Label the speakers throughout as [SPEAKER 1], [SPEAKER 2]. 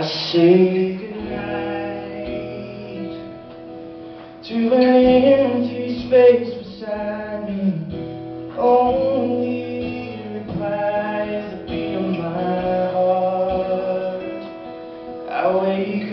[SPEAKER 1] say goodnight to an empty space beside me. Only replies the beat of my heart. I wake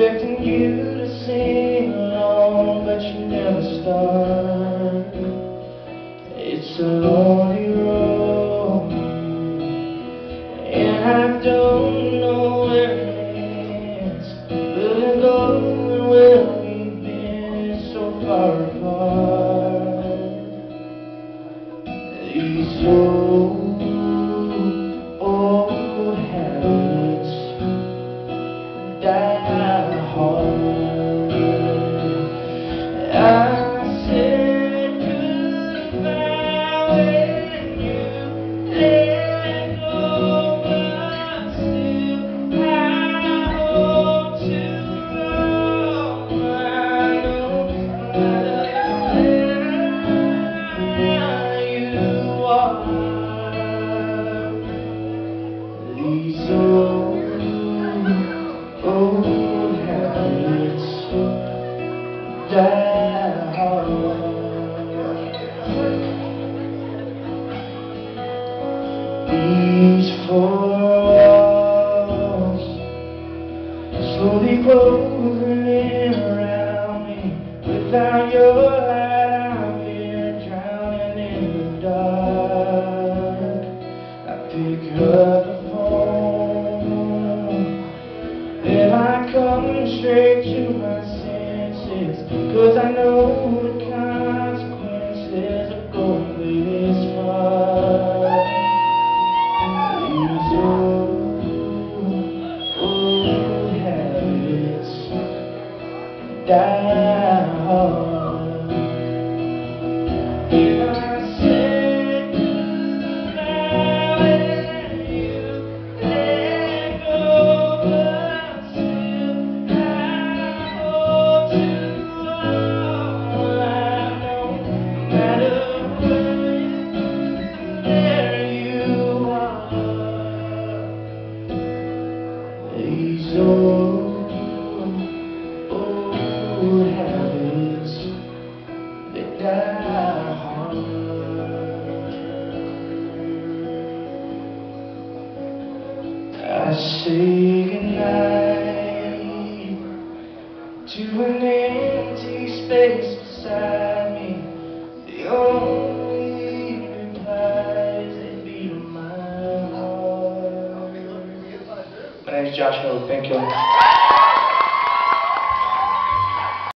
[SPEAKER 1] expecting you to sing along, but you never start. These These four walls slowly closing in around me. Without your light, I've been drowning in the dark. I pick up the phone. Then I come straight to Tá I say goodnight to an empty space beside me. The only replies that beat on my heart. My name is Josh Hoge. Thank you.